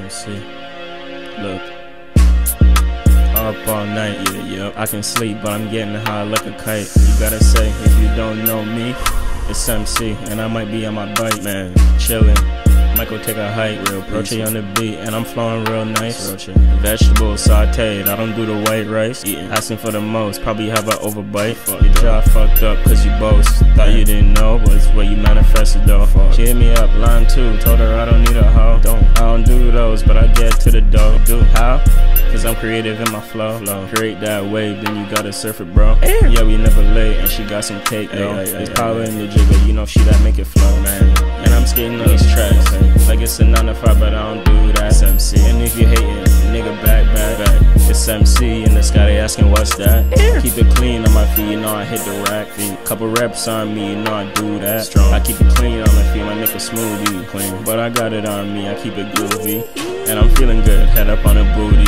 MC. Look. Up all night, yeah, yeah. I can sleep, but I'm getting high like a kite. You gotta say, if you don't know me, it's MC, and I might be on my bike, man. Chillin'. Might go take a hike, real Roche on the beat, and I'm flowing real nice. Roche. Vegetables sauteed, I don't do the white rice. Eating. Asking for the most, probably have an overbite. Fuck. Your jaw fucked up, cause you boast. Thought you didn't know, but it's what you manifested though. Fuck. She hit me up, line two, told her I don't need a hoe. Don't, I to the dough. Do how? Cause I'm creative in my flow. flow. Create that wave, then you gotta surf it, bro. Air. Yeah, we never late, and she got some cake, though. Ay, ay, There's ay, power in the jigger, you know she that make it flow, man. And I'm skating on these tracks, like it's a 9 to 5, but I don't do that. It's MC. And if you hating, nigga, back, back, back. It's MC in the sky, they asking what's that? Air. Keep it clean on my feet, you know I hit the rack. Feet. Couple reps on me, you know I do that. Strong. I keep it clean on my feet, my nigga smoothie clean. But I got it on me, I keep it groovy. And I'm feeling good, head up on a booty.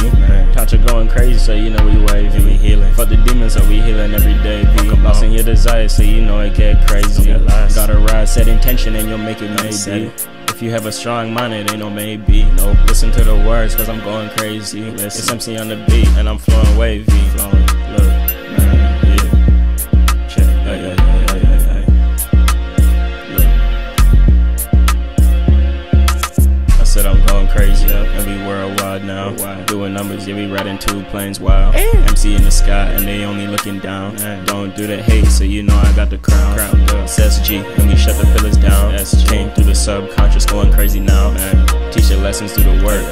Touch going crazy, so you know we wavy. We healing. Fuck the demons, so we healing every day. Be lost in your desire, so you know it get crazy. Gotta ride, set intention, and you'll make it maybe. If you have a strong mind, it ain't no maybe. Nope. Listen to the words, cause I'm going crazy. Listen. It's MC on the beat, and I'm flowing wavy. Flowing, look, and we worldwide now. Doing numbers, yeah, we riding two planes wild. MC in the sky, and they only looking down. Don't do the hate, so you know I got the crown. it's SG, and we shut the pillars down. Came through the subconscious, going crazy now. Teach your lessons through the work.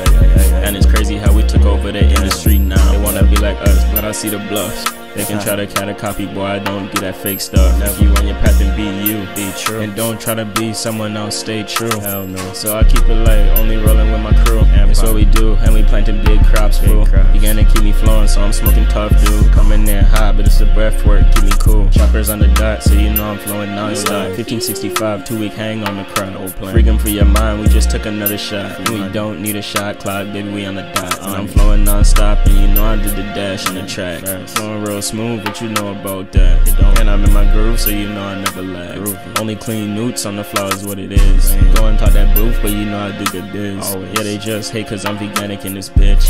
And it's crazy how we took over the industry now. They wanna be like us, but I see the bluffs. They can try to cat a copy, boy. I don't do that fake stuff. Never you on your path and be you, be true. And don't try to be someone else, stay true. Hell no. So I keep it light, only rolling with my crew. That's what we do, and we planting big crops, fool. You gonna keep me flowing, so I'm smoking tough, dude. Coming in hot, but it's the breath work, keep me cool. Choppers on the dot, so you know I'm flowing non-stop. 1565, two week hang on the crown, old plan. Freedom for your mind, we just took another shot. We don't need a shot clock, baby, we on the dot. And I'm flowing non-stop, and you know I did the dash on the track. Flowing real smooth, what you know about that? And I'm in my groove, so you know I never lag. Only clean newts on the floor is what it is. Go and talk that booth, but you know I do good biz. Yeah, they just hate cause I'm veganic in this bitch.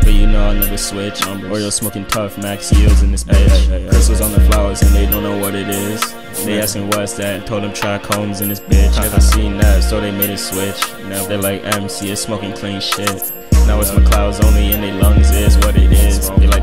But you know I never switch. Oreo smoking tough, max yields in this bitch. Crystals on the flowers and they don't know what it is. They asking what's that, told them trichomes in this bitch. Never seen that, so they made a switch. Now they're like MC is smoking clean shit. Now it's my clouds only in their lungs is what it is. They like